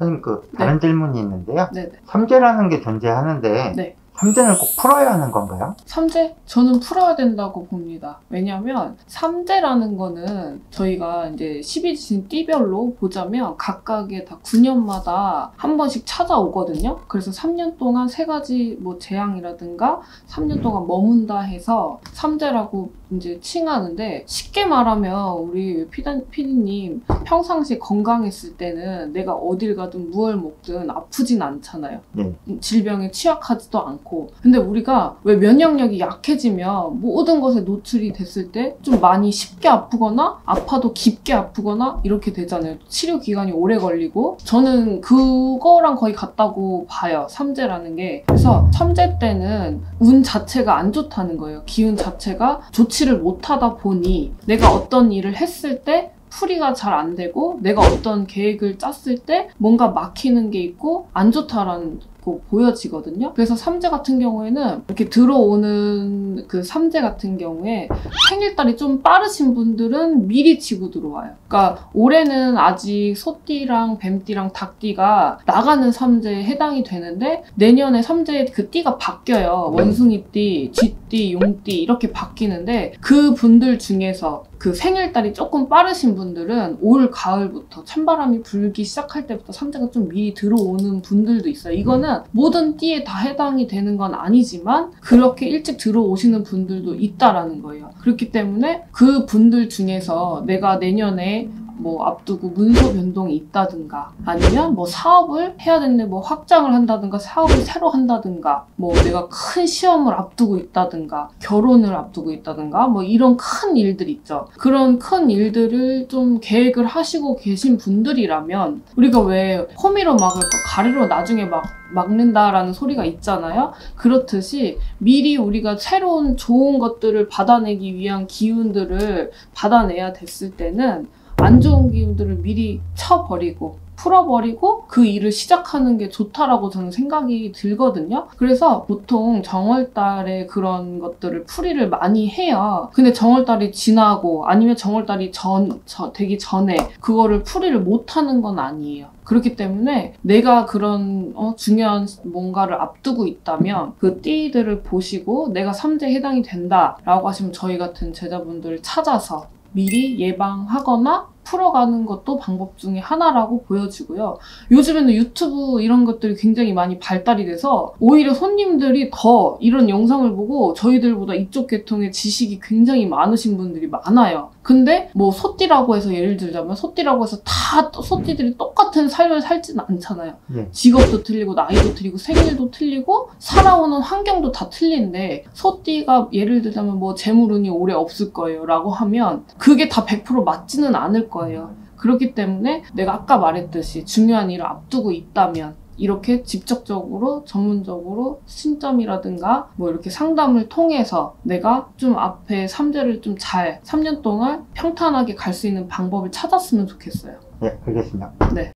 선생님 그 다른 질문이 있는데요. 네 네. 삼재라는 게 존재하는데 네. 삼재는 꼭 풀어야 하는 건가요? 삼재? 저는 풀어야 된다고 봅니다. 왜냐면 삼재라는 거는 저희가 이제 12지신 띠별로 보자면 각각의 다 9년마다 한 번씩 찾아오거든요. 그래서 3년 동안 세 가지 뭐 재앙이라든가 3년 동안 머문다 해서 삼재라고 이제 칭하는데 쉽게 말하면 우리 피디님 평상시 건강했을 때는 내가 어딜 가든 무얼 먹든 아프진 않잖아요. 네. 질병에 취약하지도 않고 근데 우리가 왜 면역력이 약해지면 모든 것에 노출이 됐을 때 좀 많이 쉽게 아프거나 아파도 깊게 아프거나 이렇게 되잖아요. 치료 기간이 오래 걸리고. 저는 그거랑 거의 같다고 봐요 삼재라는 게. 그래서 삼재 때는 운 자체가 안 좋다는 거예요. 기운 자체가 좋지를 못하다 보니 내가 어떤 일을 했을 때 풀이가 잘 안 되고 내가 어떤 계획을 짰을 때 뭔가 막히는 게 있고 안 좋다라는 거 보여지거든요. 그래서 삼재 같은 경우에는 이렇게 들어오는 그 삼재 같은 경우에 생일달이 좀 빠르신 분들은 미리 치고 들어와요. 그러니까 올해는 아직 소띠랑 뱀띠랑 닭띠가 나가는 삼재에 해당이 되는데 내년에 삼재 그 띠가 바뀌어요. 네. 원숭이띠, 쥐띠, 용띠 이렇게 바뀌는데 그 분들 중에서 그 생일달이 조금 빠르신 분들은 올 가을부터 찬바람이 불기 시작할 때부터 삼재가 좀 미리 들어오는 분들도 있어요. 이거는 모든 띠에 다 해당이 되는 건 아니지만 그렇게 일찍 들어오시는 분들도 있다라는 거예요. 그렇기 때문에 그 분들 중에서 내가 내년에 뭐 앞두고 문서 변동이 있다든가 아니면 뭐 사업을 해야 되는데 뭐 확장을 한다든가 사업을 새로 한다든가 뭐 내가 큰 시험을 앞두고 있다든가 결혼을 앞두고 있다든가 뭐 이런 큰 일들 있죠. 그런 큰 일들을 좀 계획을 하시고 계신 분들이라면 우리가 왜 호미로 막을 거 가리로 나중에 막 막는다라는 소리가 있잖아요. 그렇듯이 미리 우리가 새로운 좋은 것들을 받아내기 위한 기운들을 받아내야 됐을 때는 안 좋은 기운들을 미리 쳐버리고 풀어버리고 그 일을 시작하는 게 좋다라고 저는 생각이 들거든요. 그래서 보통 정월달에 그런 것들을 풀이를 많이 해요. 근데 정월달이 지나고 아니면 정월달이 전, 저- 되기 전에 그거를 풀이를 못하는 건 아니에요. 그렇기 때문에 내가 그런 어, 중요한 뭔가를 앞두고 있다면 그 띠들을 보시고 내가 삼재에 해당이 된다라고 하시면 저희 같은 제자분들을 찾아서 미리 예방하거나 풀어가는 것도 방법 중에 하나라고 보여지고요. 요즘에는 유튜브 이런 것들이 굉장히 많이 발달이 돼서 오히려 손님들이 더 이런 영상을 보고 저희들보다 이쪽 계통의 지식이 굉장히 많으신 분들이 많아요. 근데 뭐 소띠라고 해서 예를 들자면 소띠라고 해서 다 소띠들이 똑같은 삶을 살지는 않잖아요. 예. 직업도 틀리고 나이도 틀리고 생일도 틀리고 살아오는 환경도 다 틀린데 소띠가 예를 들자면 뭐 재물운이 오래 없을 거예요 라고 하면 그게 다 100% 맞지는 않을 거예요. 그렇기 때문에 내가 아까 말했듯이 중요한 일을 앞두고 있다면 이렇게 직접적으로 전문적으로 신점이라든가 뭐 이렇게 상담을 통해서 내가 좀 앞에 삼재를 좀 잘 3년 동안 평탄하게 갈 수 있는 방법을 찾았으면 좋겠어요. 네, 알겠습니다. 네.